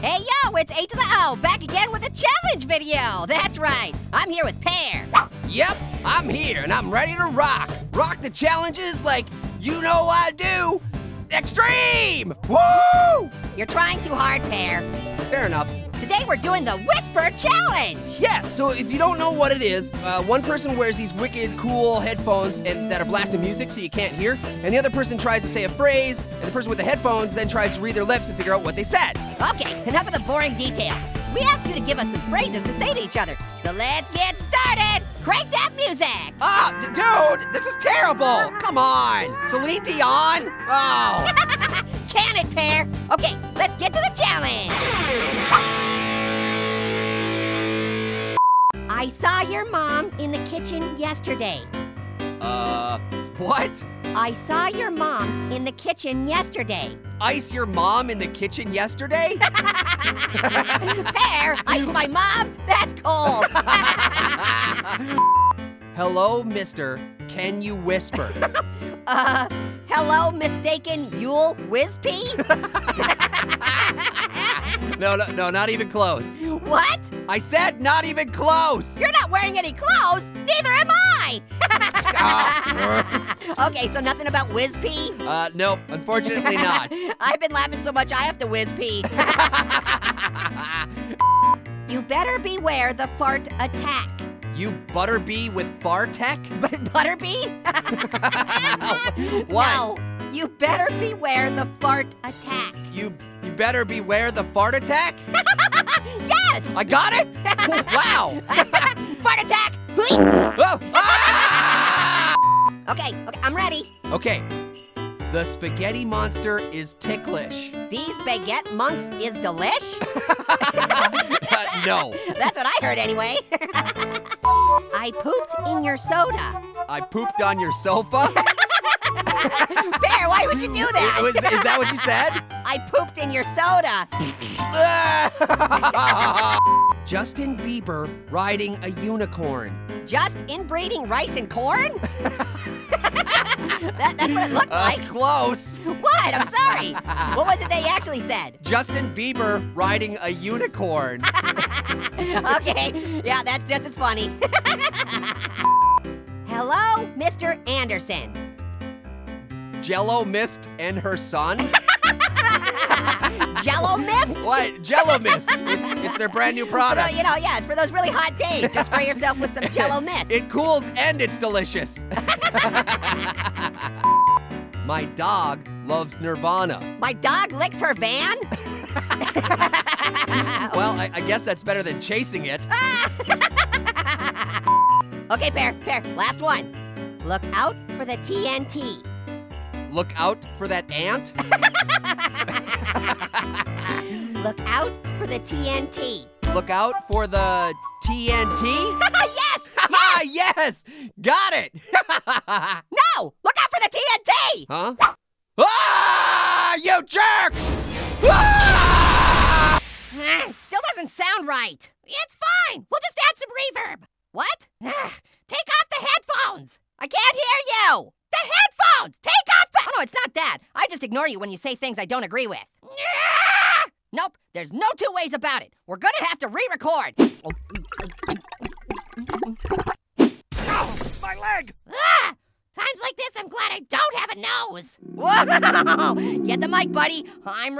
Hey yo, it's A to the O, back again with a challenge video. That's right, I'm here with Pear. Yep, I'm here and I'm ready to rock. Rock the challenges like you know I do. Extreme! Woo! You're trying too hard, Pear. Fair enough. Today we're doing the Whisper Challenge. Yeah, so if you don't know what it is, uh, one person wears these wicked cool headphones and that are blasting music so you can't hear, and the other person tries to say a phrase, and the person with the headphones then tries to read their lips and figure out what they said. Okay, enough of the boring details. We asked you to give us some phrases to say to each other. So let's get started. Crank that music. Ah, d- dude, this is terrible. Come on, Celine Dion. Oh. Can it, Pear? Okay, let's get to the challenge. I saw your mom in the kitchen yesterday. Uh, what? I saw your mom in the kitchen yesterday. Ice your mom in the kitchen yesterday? Pear, ice my mom? That's cold. Hello, mister. Can you whisper? Uh, hello, mistaken Yule Whizpee? no, no, no, not even close. what? I said not even close. You're not wearing any clothes, neither am I. okay, so nothing about Whizpee? Uh, nope, unfortunately not. I've been laughing so much I have to Whizpee. you better beware the fart attack. you butterbee with fartech? But Butterbee? what? No, you better beware the fart attack. You you better beware the fart attack? Yes! I got it? wow. fart attack! Oh, ah! Okay, okay, I'm ready. Okay. The spaghetti monster is ticklish. These baguette monks is delish? Uh, no. That's what I heard anyway. I pooped in your soda. I pooped on your sofa? Pear, why would you do that? Was- is that what you said? I pooped in your soda. Justin Bieber riding a unicorn. Just inbreeding rice and corn? That, that's what it looked Uh, like. close. What? I'm sorry. What was it they actually said? Justin Bieber riding a unicorn. okay, yeah, that's just as funny. Hello, Mr. Anderson. Jello Mist and her son? Jello mist? What? Jello Mist. It's, their brand new product. you know, yeah, it's for those really hot days. Just spray yourself with some Jello mist. It cools and it's delicious. My dog loves Nirvana. My dog licks her van? Well, I, I guess that's better than chasing it. okay, Pear, Pear, last one. Look out for the TNT. Look out for that ant. Look out for the TNT. Look out for the TNT. yes! Ah, yes! Got it! No! Look out for the TNT! huh? Ah, you jerk! Ah! Ah, it still doesn't sound right. It's fine. We'll just add some reverb. What? Ah, take off the headphones. I can't hear you. The headphones. Take off the. Oh no, it's not that. I just ignore you when you say things I don't agree with. Nope. There's no two ways about it. We're gonna have to re-record. My leg! Ah! Times like this, I'm glad I don't have a nose. Whoa! Get the mic, buddy. I'm